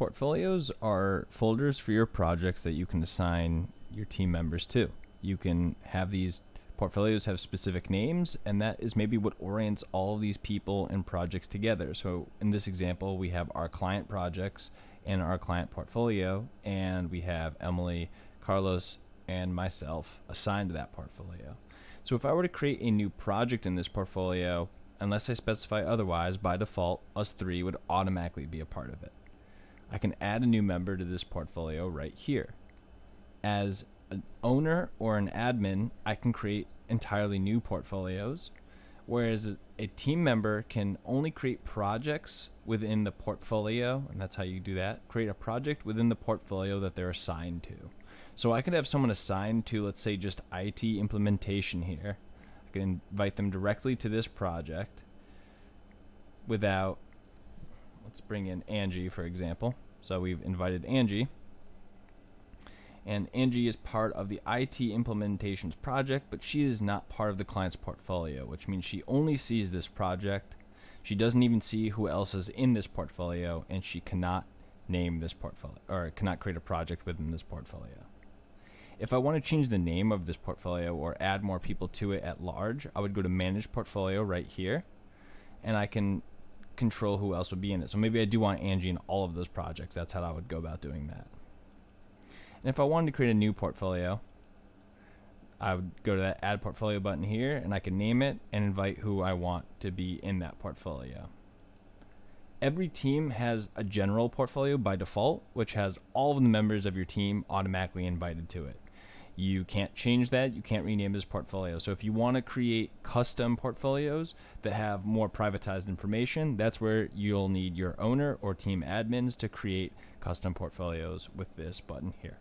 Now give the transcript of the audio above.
Portfolios are folders for your projects that you can assign your team members to. You can have these portfolios have specific names, and that is maybe what orients all of these people and projects together. So in this example, we have our client projects and our client portfolio, and we have Emily, Carlos, and myself assigned to that portfolio. So if I were to create a new project in this portfolio, unless I specify otherwise, by default, us three would automatically be a part of it. I can add a new member to this portfolio right here. As an owner or an admin, I can create entirely new portfolios, whereas a, team member can only create projects within the portfolio, and that's how you do that. Create a project within the portfolio that they're assigned to. So I could have someone assigned to, let's say, just IT implementation here. I can invite them directly to this project without, let's bring in Angie, for example. So we've invited Angie and Angie is part of the IT implementations project, but she is not part of the client's portfolio, which means she only sees this project. She doesn't even see who else is in this portfolio, and she cannot name this portfolio or cannot create a project within this portfolio. If I want to change the name of this portfolio or add more people to it at large, I would go to manage portfolio right here, and I can control who else would be in it. So maybe I do want Angie in all of those projects. That's how I would go about doing that. And if I wanted to create a new portfolio, I would go to that add portfolio button here and I can name it and invite who I want to be in that portfolio. Every team has a general portfolio by default, which has all of the members of your team automatically invited to it. You can't change that. You can't rename this portfolio. So if you want to create custom portfolios that have more privatized information, that's where you'll need your owner or team admins to create custom portfolios with this button here.